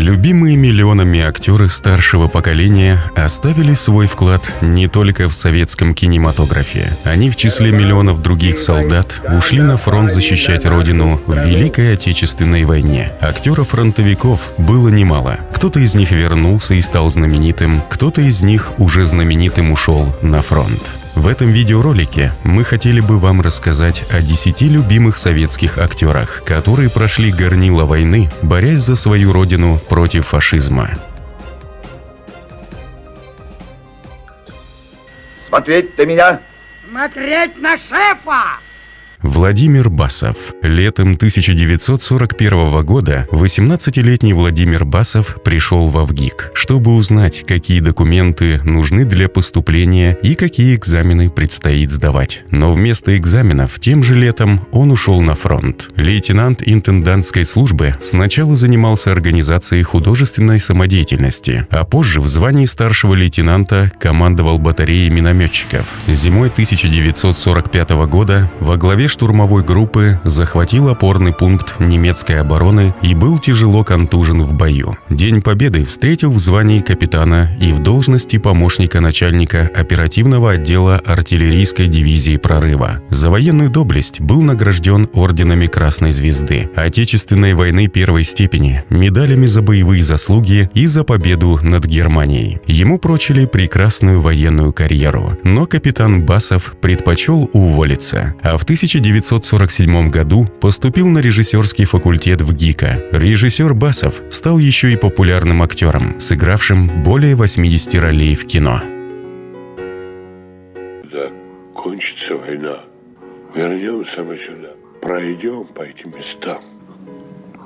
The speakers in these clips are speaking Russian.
Любимые миллионами актеры старшего поколения оставили свой вклад не только в советском кинематографе. Они в числе миллионов других солдат ушли на фронт защищать родину в Великой Отечественной войне. Актеров-фронтовиков было немало. Кто-то из них вернулся и стал знаменитым, кто-то из них уже знаменитым ушел на фронт. В этом видеоролике мы хотели бы вам рассказать о 10 любимых советских актерах, которые прошли горнило войны, борясь за свою родину против фашизма. Смотреть на меня! Смотреть на шефа! Владимир Басов. Летом 1941 года 18-летний Владимир Басов пришел в ВГИК, чтобы узнать, какие документы нужны для поступления и какие экзамены предстоит сдавать. Но вместо экзаменов тем же летом он ушел на фронт. Лейтенант интендантской службы сначала занимался организацией художественной самодеятельности, а позже в звании старшего лейтенанта командовал батареей минометчиков. Зимой 1945 года во главе штурмовой группы захватил опорный пункт немецкой обороны и был тяжело контужен в бою. День Победы встретил в звании капитана и в должности помощника начальника оперативного отдела артиллерийской дивизии прорыва. За военную доблесть был награжден орденами Красной Звезды, Отечественной войны первой степени, медалями за боевые заслуги и за победу над Германией. Ему прочили прекрасную военную карьеру, но капитан Басов предпочел уволиться, а в 19 1947 году поступил на режиссерский факультет в ГИКа. Режиссер Басов стал еще и популярным актером, сыгравшим более 80 ролей в кино. Да, кончится война. Вернемся мы сюда. Пройдем по этим местам.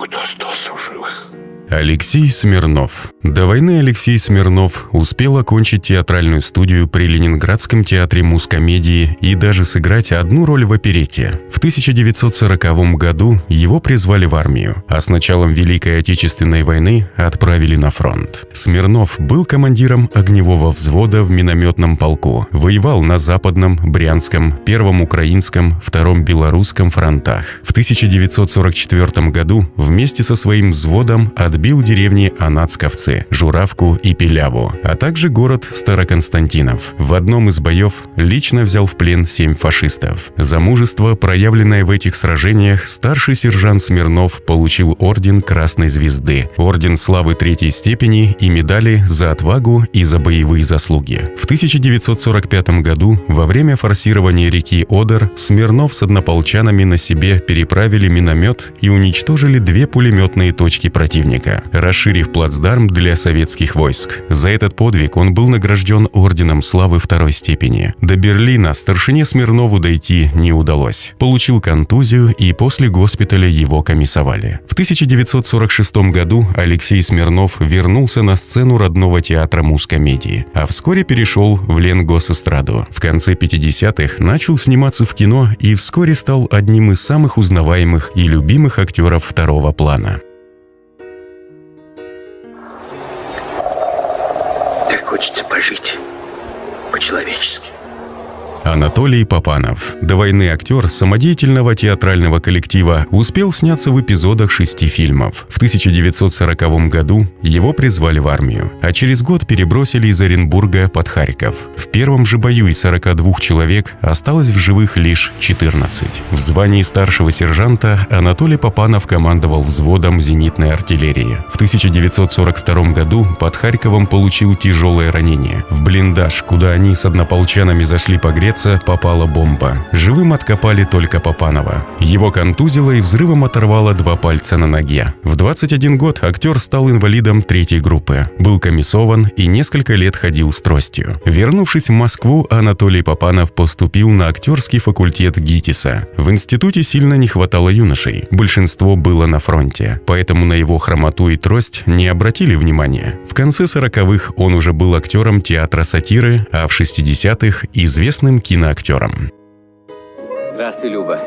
Кто остался в живых? Алексей Смирнов. До войны Алексей Смирнов успел окончить театральную студию при Ленинградском театре мускомедии и даже сыграть одну роль в оперете. В 1940 году его призвали в армию, а с началом Великой Отечественной войны отправили на фронт. Смирнов был командиром огневого взвода в минометном полку, воевал на Западном, Брянском, Первом Украинском, Втором Белорусском фронтах. В 1944 году вместе со своим взводом отбил отбил деревни Анацковцы, Журавку и Пиляву, а также город Староконстантинов. В одном из боев лично взял в плен семь фашистов. За мужество, проявленное в этих сражениях, старший сержант Смирнов получил орден Красной Звезды, орден Славы Третьей степени и медали за отвагу и за боевые заслуги. В 1945 году во время форсирования реки Одер Смирнов с однополчанами на себе переправили миномет и уничтожили две пулеметные точки противника расширив плацдарм для советских войск. За этот подвиг он был награжден Орденом Славы второй степени. До Берлина старшине Смирнову дойти не удалось. Получил контузию и после госпиталя его комиссовали. В 1946 году Алексей Смирнов вернулся на сцену родного театра мускомедии, а вскоре перешел в Ленгосэстраду. В конце 50-х начал сниматься в кино и вскоре стал одним из самых узнаваемых и любимых актеров второго плана. Хочется пожить по-человечески. Анатолий Попанов. До войны актер самодеятельного театрального коллектива успел сняться в эпизодах шести фильмов. В 1940 году его призвали в армию, а через год перебросили из Оренбурга под Харьков. В первом же бою из 42 человек осталось в живых лишь 14. В звании старшего сержанта Анатолий Попанов командовал взводом зенитной артиллерии. В 1942 году под Харьковом получил тяжелое ранение. В блиндаж, куда они с однополчанами зашли погреться, Греца попала бомба. Живым откопали только Попанова. Его контузило и взрывом оторвало два пальца на ноге. В 21 год актер стал инвалидом третьей группы. Был комиссован и несколько лет ходил с тростью. Вернувшись в Москву, Анатолий Попанов поступил на актерский факультет ГИТИСа. В институте сильно не хватало юношей. Большинство было на фронте. Поэтому на его хромоту и трость не обратили внимания. В конце 40-х он уже был актером театра сатиры, а в 60-х – известным киноактером. Здравствуй, Люба.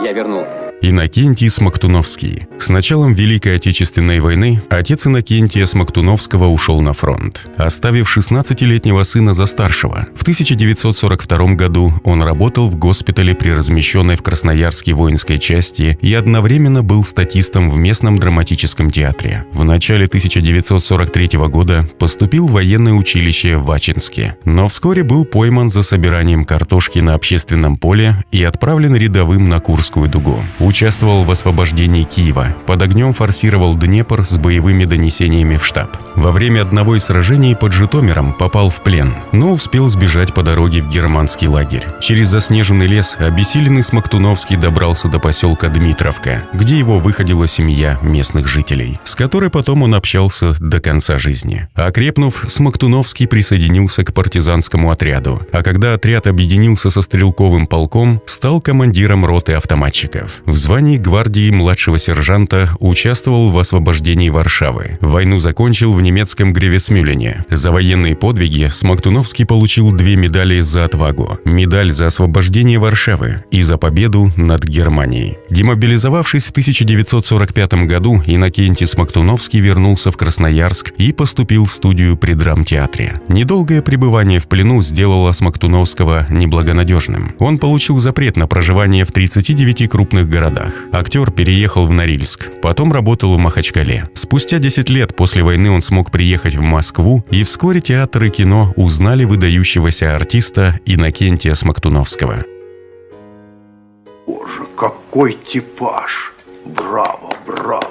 Я вернулся. Иннокентий Смоктуновский. С началом Великой Отечественной войны отец Иннокентия Смоктуновского ушел на фронт, оставив 16-летнего сына за старшего. В 1942 году он работал в госпитале при размещенной в Красноярске воинской части и одновременно был статистом в местном драматическом театре. В начале 1943 года поступил в военное училище в Вачинске, но вскоре был пойман за собиранием картошки на общественном поле и отправлен рядовым на Курскую дугу участвовал в освобождении Киева, под огнем форсировал Днепр с боевыми донесениями в штаб. Во время одного из сражений под Житомиром попал в плен, но успел сбежать по дороге в германский лагерь. Через заснеженный лес обессиленный Смоктуновский добрался до поселка Дмитровка, где его выходила семья местных жителей, с которой потом он общался до конца жизни. Окрепнув, Смоктуновский присоединился к партизанскому отряду, а когда отряд объединился со стрелковым полком, стал командиром роты автоматчиков. В звании гвардии младшего сержанта участвовал в освобождении Варшавы. Войну закончил в немецком Гревесмюлене. За военные подвиги Смоктуновский получил две медали за отвагу. Медаль за освобождение Варшавы и за победу над Германией. Демобилизовавшись в 1945 году, Иннокентий Смоктуновский вернулся в Красноярск и поступил в студию при драмтеатре. Недолгое пребывание в плену сделало Смоктуновского неблагонадежным. Он получил запрет на проживание в 39 крупных городах городах. Актер переехал в Норильск, потом работал в Махачкале. Спустя 10 лет после войны он смог приехать в Москву, и вскоре театр и кино узнали выдающегося артиста Иннокентия Смоктуновского. Боже, какой типаж! Браво, браво!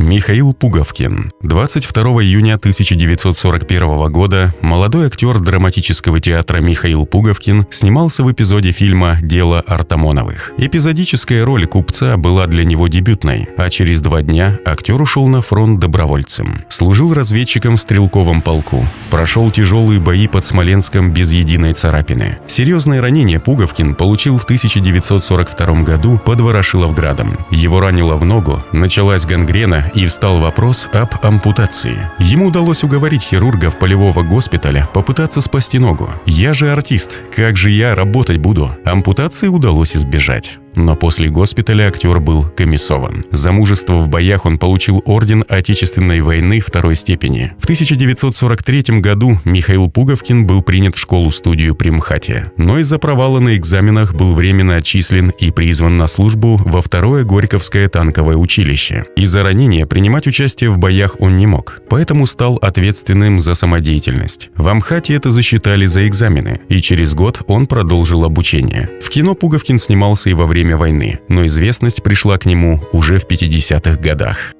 Михаил Пуговкин. 22 июня 1941 года молодой актер драматического театра Михаил Пуговкин снимался в эпизоде фильма «Дело Артамоновых». Эпизодическая роль купца была для него дебютной, а через два дня актер ушел на фронт добровольцем. Служил разведчиком в стрелковом полку. Прошел тяжелые бои под Смоленском без единой царапины. Серьезное ранение Пуговкин получил в 1942 году под Ворошиловградом. Его ранило в ногу, началась гангрена и встал вопрос об ампутации. Ему удалось уговорить хирургов полевого госпиталя попытаться спасти ногу. «Я же артист, как же я работать буду?» Ампутации удалось избежать. Но после госпиталя актер был комиссован. За мужество в боях он получил орден Отечественной войны второй степени. В 1943 году Михаил Пуговкин был принят в школу-студию при МХАТе, но из-за провала на экзаменах был временно отчислен и призван на службу во второе Горьковское танковое училище. Из-за ранения принимать участие в боях он не мог, поэтому стал ответственным за самодеятельность. В Амхате это засчитали за экзамены, и через год он продолжил обучение. В кино Пуговкин снимался и во время время войны, но известность пришла к нему уже в 50-х годах.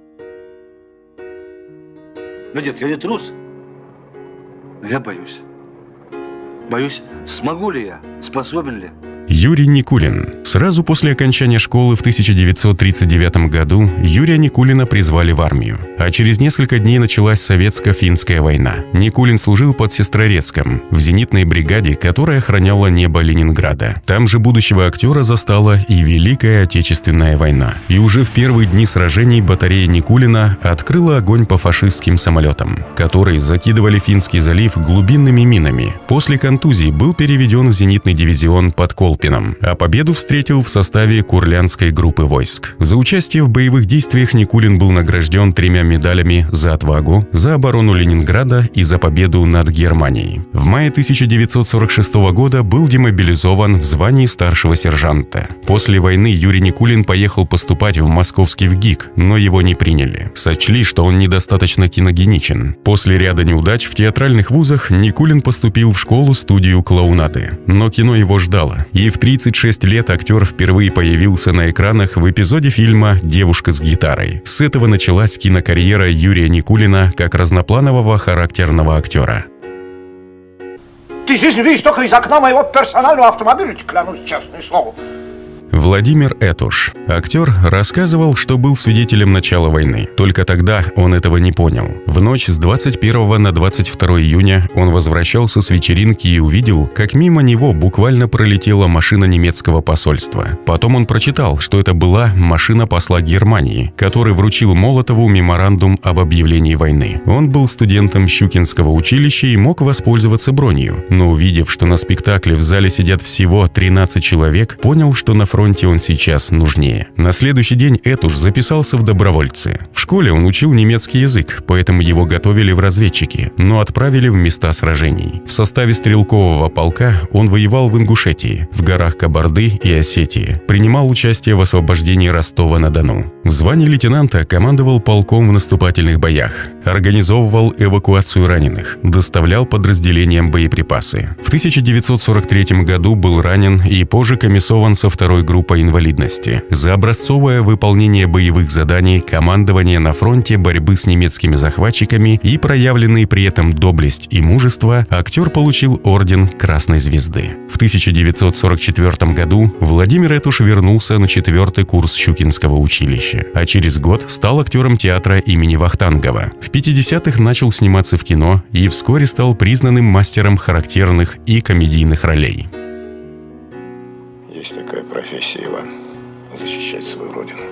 Ну, дед, я не трус. Я боюсь. Боюсь, смогу ли я, способен ли. Юрий Никулин. Сразу после окончания школы в 1939 году Юрия Никулина призвали в армию. А через несколько дней началась советско-финская война. Никулин служил под Сестрорецком, в зенитной бригаде, которая охраняла небо Ленинграда. Там же будущего актера застала и Великая Отечественная война. И уже в первые дни сражений батарея Никулина открыла огонь по фашистским самолетам, которые закидывали Финский залив глубинными минами. После контузии был переведен в зенитный дивизион под Колпино Колпином, а победу встретил в составе Курлянской группы войск. За участие в боевых действиях Никулин был награжден тремя медалями за отвагу, за оборону Ленинграда и за победу над Германией. В мае 1946 года был демобилизован в звании старшего сержанта. После войны Юрий Никулин поехал поступать в московский ВГИК, но его не приняли. Сочли, что он недостаточно киногеничен. После ряда неудач в театральных вузах Никулин поступил в школу-студию клоунады. Но кино его ждало, и в 36 лет актер впервые появился на экранах в эпизоде фильма «Девушка с гитарой». С этого началась кинокарьера Юрия Никулина как разнопланового характерного актера. Ты жизнь видишь только из окна моего персонального автомобиля, клянусь честное слово. Владимир Этуш, актер, рассказывал, что был свидетелем начала войны. Только тогда он этого не понял. В ночь с 21 на 22 июня он возвращался с вечеринки и увидел, как мимо него буквально пролетела машина немецкого посольства. Потом он прочитал, что это была машина посла Германии, который вручил Молотову меморандум об объявлении войны. Он был студентом Щукинского училища и мог воспользоваться бронью, но увидев, что на спектакле в зале сидят всего 13 человек, понял, что на фронте фронте он сейчас нужнее. На следующий день Этуш записался в добровольцы. В школе он учил немецкий язык, поэтому его готовили в разведчики, но отправили в места сражений. В составе стрелкового полка он воевал в Ингушетии, в горах Кабарды и Осетии, принимал участие в освобождении Ростова-на-Дону. В звании лейтенанта командовал полком в наступательных боях, организовывал эвакуацию раненых, доставлял подразделениям боеприпасы. В 1943 году был ранен и позже комиссован со второй группой инвалидности. За образцовое выполнение боевых заданий, командование на фронте борьбы с немецкими захватчиками и проявленные при этом доблесть и мужество, актер получил орден Красной Звезды. В 1944 году Владимир Этуш вернулся на четвертый курс Щукинского училища, а через год стал актером театра имени Вахтангова. В 50-х начал сниматься в кино и вскоре стал признанным мастером характерных и комедийных ролей. Профессия, Иван, защищать свою родину.